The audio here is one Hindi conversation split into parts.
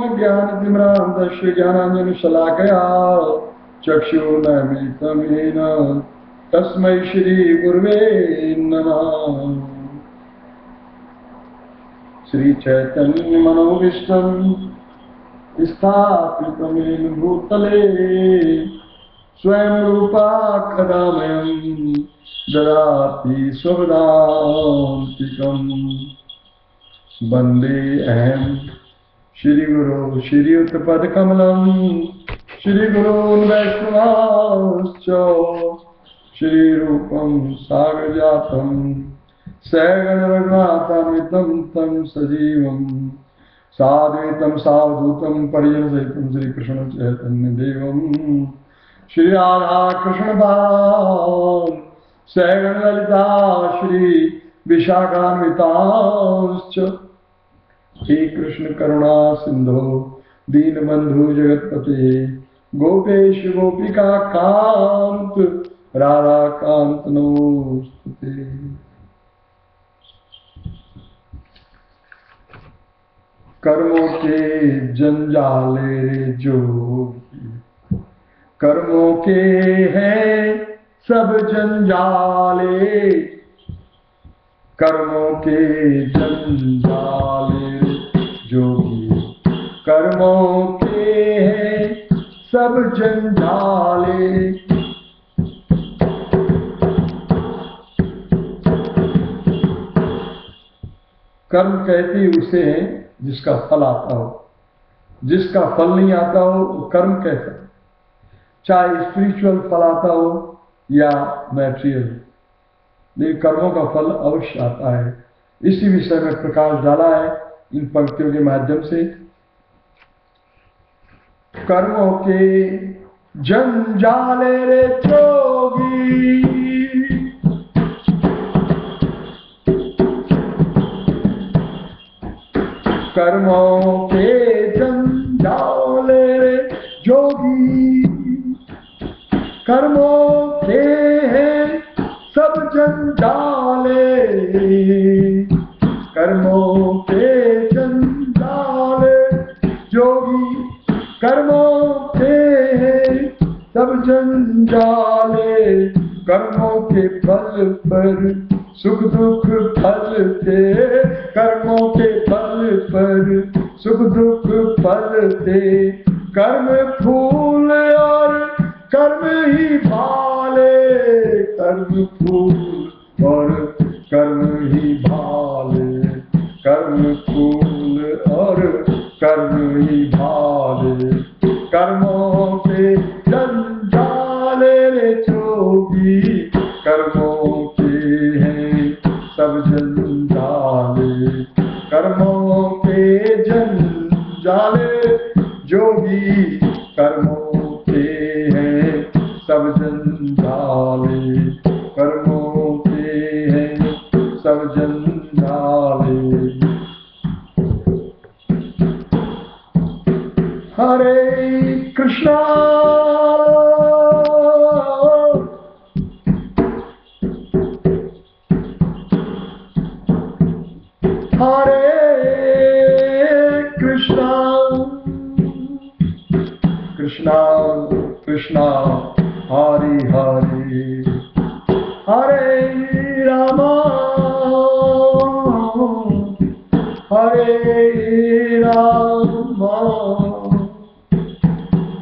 ज्ञानतिम्रान्तस्य ज्ञानाञ्जनशलाकया चक्षुर्नमितमेन तस्मै श्रीगुर्वे नमः। श्रीचैतन्यमनोविष्टम् स्थापितमेन भूतले स्वयं रूपा कदामयम् ददाति स्वदान्तिकम् वंदे अहम्। श्रीगुरो श्रीयुतपदकमलम् श्रीगुरून् वैष्णवांश्च श्रीरूपं सागरजातं सगणरघुनाथामितं तं सजीवम् साद्वैतं सावधूतं, परिजनसहितं श्रीकृष्णचैतन्यदेवम्। श्रीराधाकृष्णदान् सगणललिता श्री विशाखान्वितांश्च। हे कृष्ण करुणा सिंधो, दीनबंधु जगतपते। गोपेश गोपिका कांत राधा कांत नमोस्तुते। कर्मों के जंजाले जो कर्मों के हैं सब जंजाले। कर्मों के जंजाले जोगी। कर्मों के हैं, सब जंजाले। कर्म कहती उसे है, जिसका फल आता हो। जिसका फल नहीं आता हो, वो कर्म कैसा? चाहे स्पिरिचुअल फल आता हो, या मैटेरियल लेकिन कर्मों का फल अवश्य आता है। इसी विषय में प्रकाश डाला है। इन पंक्तियों के माध्यम से। कर्मों के जंजाले रे चोगी। कर्मों के जंजाले रे जोगी। कर्मों के हैं सब जंजाले कर्मों के जंजाले कर्मों के फल पर, सुख दुख फलते कर्मों के फल पर, सुख दुख फलते कर्म फूल और कर्म ही भाले, कर्म फूल और कर्म ही भाले। कर्म फूल और कर्म ही भाले। कर्मों के हैं सब जंजाले कर्मों के हैं सब जंजाले हरे कृष्णा। हरे Krishna. Krishna, Krishna, Hari Hari, Hare Rama, Hare Rama,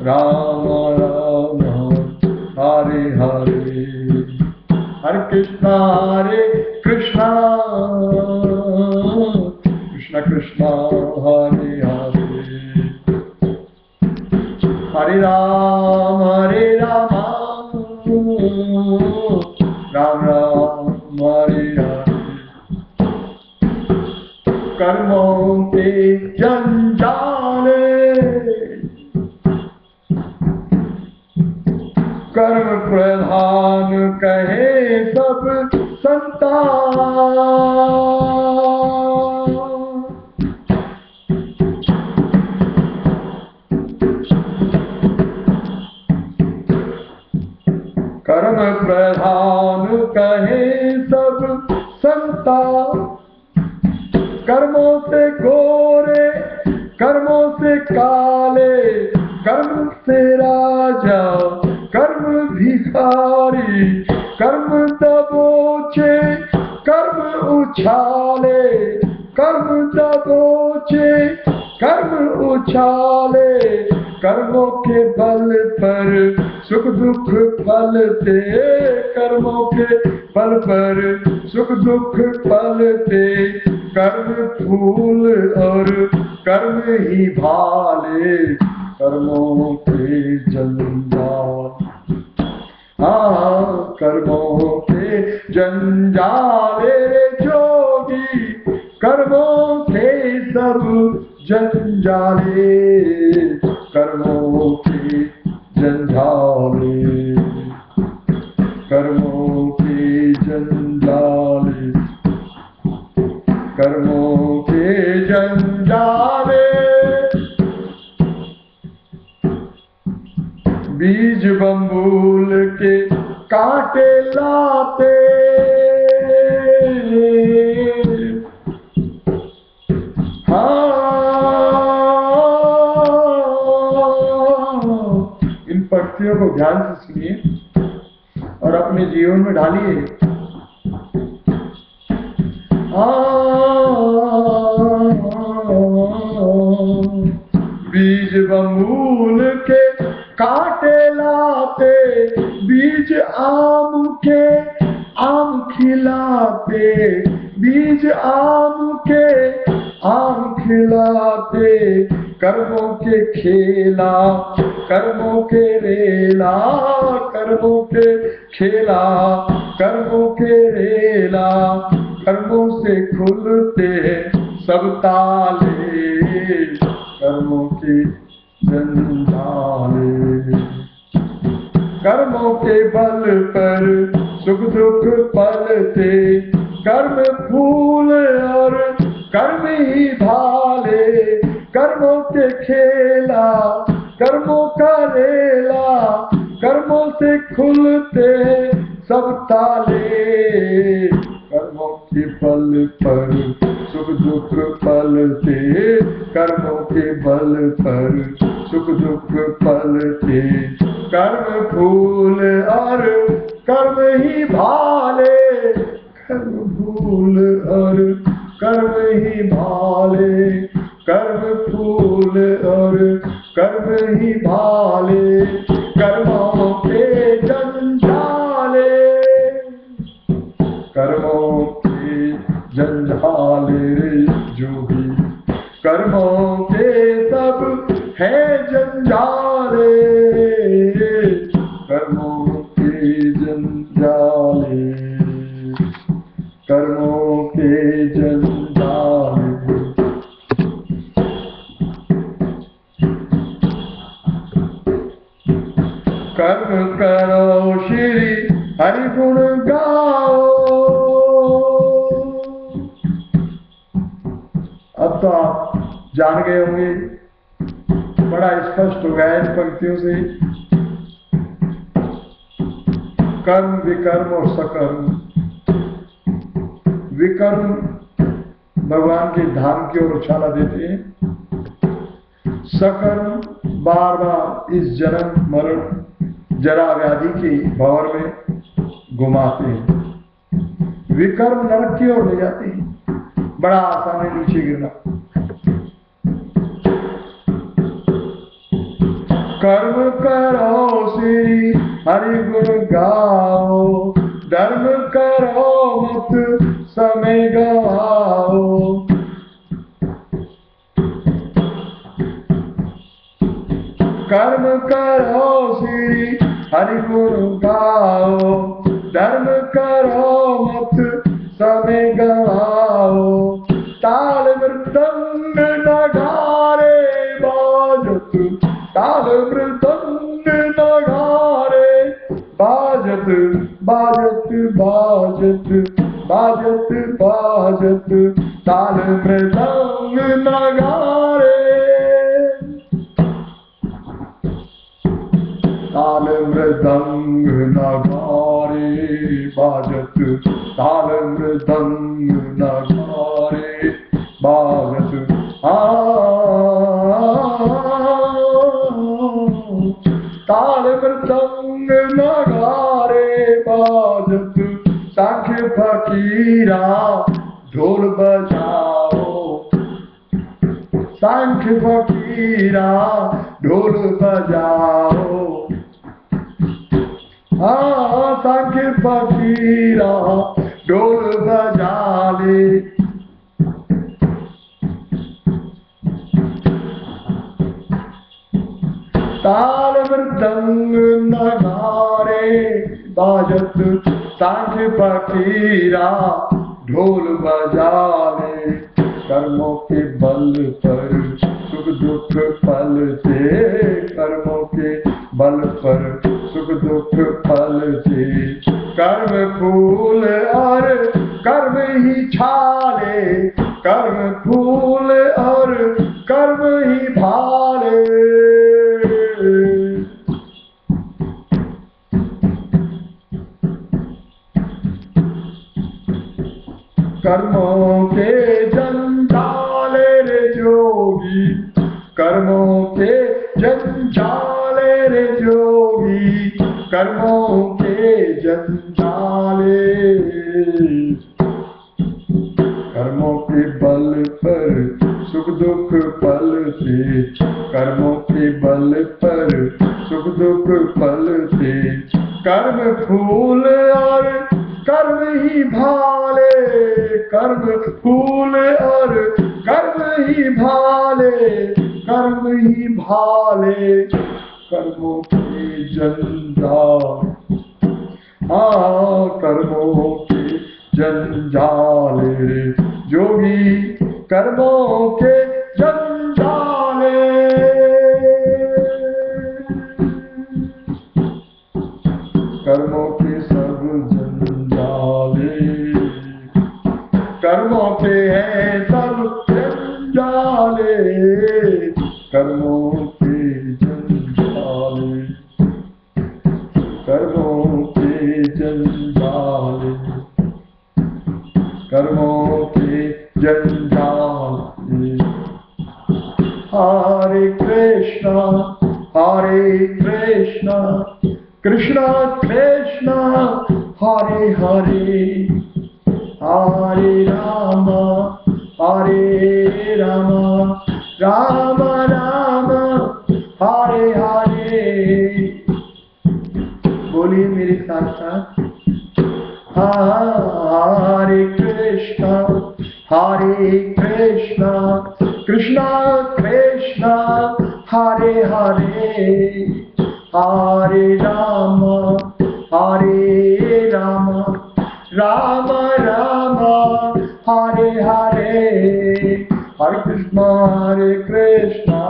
Rama Rama, Hari Hari, Hare Krishna, Hare Krishna, Krishna Krishna, Hari Hari. हरे राम हरे राम राम राम हरे राम। कर्मों के जंजाले कर्म प्रधान संतान कर्मों से गोरे, कर्मों से काले, कर्म से राजा, कर्म भिखारी, कर्म दबोचे कर्म उछाले, कर्म दबोचे कर्म उछाले, कर्मों के बल पर सुख दुख फलते कर्मों के बल पर सुख दुख फलते कर्म फूल और कर्म ही भाले, कर्मों के जंजाल हाँ कर्मों के जंजाले जोगी, कर्मों के सब जंजाले कर्मों के जंजाले कर्मों कर्मों के जंजाले बीज बम्बूल के कांटे लाते। हाँ। इन पंक्तियों को ध्यान से सुनिए और अपने जीवन में ढालिए बीज बमूल के काटे लाते, बीज आम के आम खिलाते, बीज आम के आम खिलाते, कर्मों के खेला, कर्मों के रेला, कर्मों के खेला, कर्मों के रेला। कर्मों से खुलते सब ताले, कर्मों के जंजाले कर्मों के बल पर सुख दुख पलते, कर्म फूल और कर्म ही भाले। कर्मों के खेला, कर्मों का रेला, कर्मों से खुलते सब ताले। के बल पर, सुख दुख पलते कर्मों के बल पर, सुख दुख पलते कर्म फूल और कर्म ही भाले, कर्म फूल और कर्म ही भाले। कर्म फूल और कर्म ही भाले, कर्मों के जंजाले कर्मों जंजाले जो भी कर्मों के सब है जंजाले। अब तो आप जान गए होंगे। बड़ा स्पष्ट हो गया इन पंक्तियों से। कर्म विकर्म और सकर्म। विकर्म भगवान के धाम की ओर उछाला देते हैं। सकर्म बार बार इस जन्म, मरण, जरा व्याधि के भवर में घुमाते हैं। विकर्म नरक की ओर ले जाते हैं। बड़ा आसान है नीचे गिरना। कर्म करो श्री हरि गुण गाओ, धर्म करो मत समय गवाओ। कर्म करो श्री हरि गुण गाओ, धर्म करो मत समय गवाओ। बाजत बाजत ताल मृदंग नगारे ताल मृदंग नगारे बाजत ताल मृदंग नगारे बाजत आ सांख्य फकीरा, ढोल बजाओ। हाँ सांख्य फकीरा, ढोल बजा ले ताल मृदंग नगारे, बाजत सांख्य फकीरा, ढोल बजा ले कर्मों के बल पर सुख दुख फल से कर्मों के बल पर सुख दुख फल से कर्म फूल और कर्म ही छाले, कर्म फूल कर्मों के जंजाले रे जोगी। कर्मों के जंजाले कर्मों के बल पर सुख दुख पल से। कर्मों के बल पर सुख दुख फल से। कर्म फूल और कर्म ही भाले। कर्म फूल और कर्म ही भाले। कर्म ही भाले, कर्मों के जंजाल। हाँ कर्मों के जंजाले जोगी, कर्मों के जंजाले कर्मों के सब जंजाले कर्मों के हैं सब जंजाले कर्मों के जंजाले कर्मों के जंजाले कर्मों के जंजाले हरे कृष्णा हरे कृष्णा कृष्णा कृष्णा, हरे हरे। हरे राम, हरे राम राम राम हरे हरे बोलिए मेरे साथ साथ हरे कृष्णा हरे कृष्णा कृष्णा कृष्णा हरे हरे हरे राम हरे Ram Ram Ram Hare Hare Hare Krishna, Hare Krishna,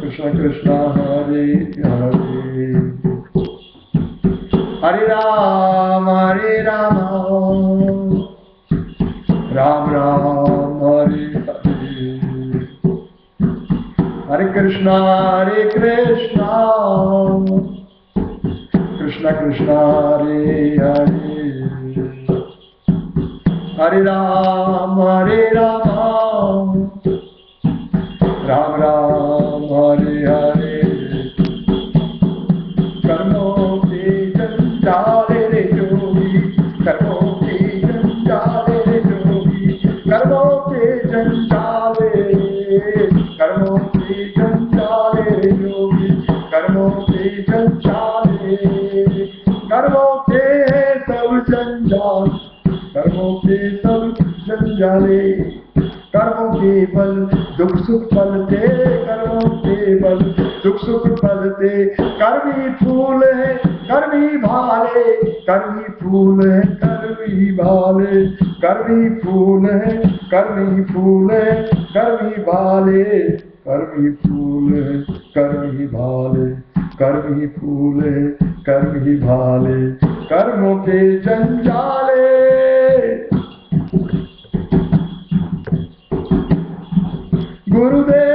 Krishna Krishna, Hare Hare, Hare Ram, Hare Rama, Ram Ram, Hare Hare, Hare Krishna, Hare Krishna, Krishna Krishna, Hare Hare. हरे राम हरे राम। राम राम। कर्मों के बल दुख सुख फलते कर्मों के बल। दुख सुख फलते कर्मी फूल है, कर्मी भाले। कर्मी फूल है, कर्मी भाले। कर्मी फूल है, कर्मी फूल है, कर्मी भाले। कर्मी फूल है, कर्मी भाले। कर्मी फूल है, कर्मी भाले। कर्मों के जंजाले Gurudev.